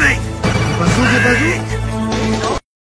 Посуди, посуди.